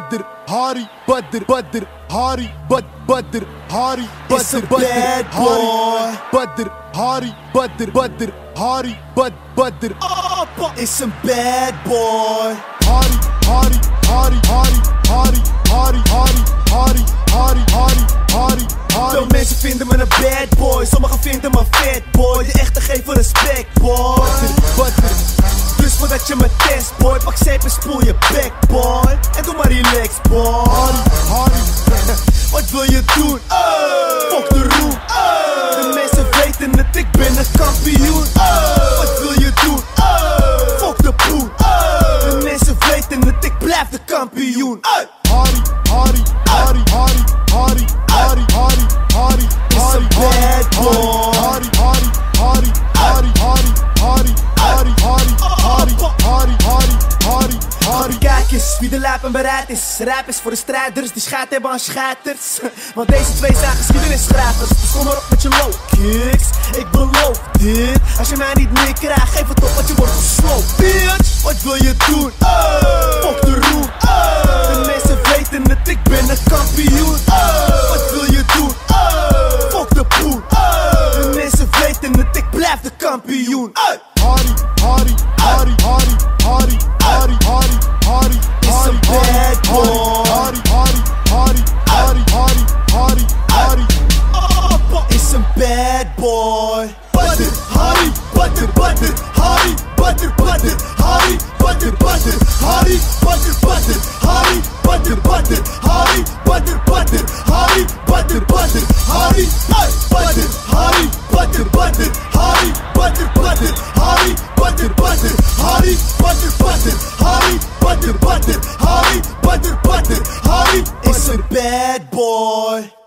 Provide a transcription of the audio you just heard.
Badr, Hari, Badr, Badr, Hari, Bad, Badr, Hari, Badr, bad Badr, Hari. Badr, Hari, Badr, Badr, Hari, Bad, Badr, Appa is een bad boy. Hari, Hari, Hari, Hari, Hari, Hari, Hari, Hari, Hari, Hari, Hari, Veel Hari. mensen vinden me een bad boy. Sommigen vinden me fat boy. De echte geven respect boy. Badr, Dus voordat je me test boy, pak zeep en spoel je bek boy. En relax boy. Hari, Hari, Wat wil je doen? Fok de roem. De mensen weten het, ik ben Eens wie de lijp en bereid is. Rap is voor de strijders die scheid hebben aan scheiters. Want deze twee zijn geschiedenisschrijvers. Dus kom maar op met je low kicks. Ik beloof dit. Als je mij niet meer krijgt, geef het op, want je wordt gesloopt. Bitch, wat wil je doen? Fok de roem. De mensen weten het, ik ben een kampioen. Wat wil je doen? Fok de poen. De mensen weten het, ik blijf de kampioen. Hari, Hari, Hari, Bad boy. Butter, hardy. butter, butter, Hardy. butter, butter, Hardy. butter, butter, Hardy. butter, butter, Hardy. butter, butter, Hardy. butter, butter, Hardy. butter, butter. Bad boy.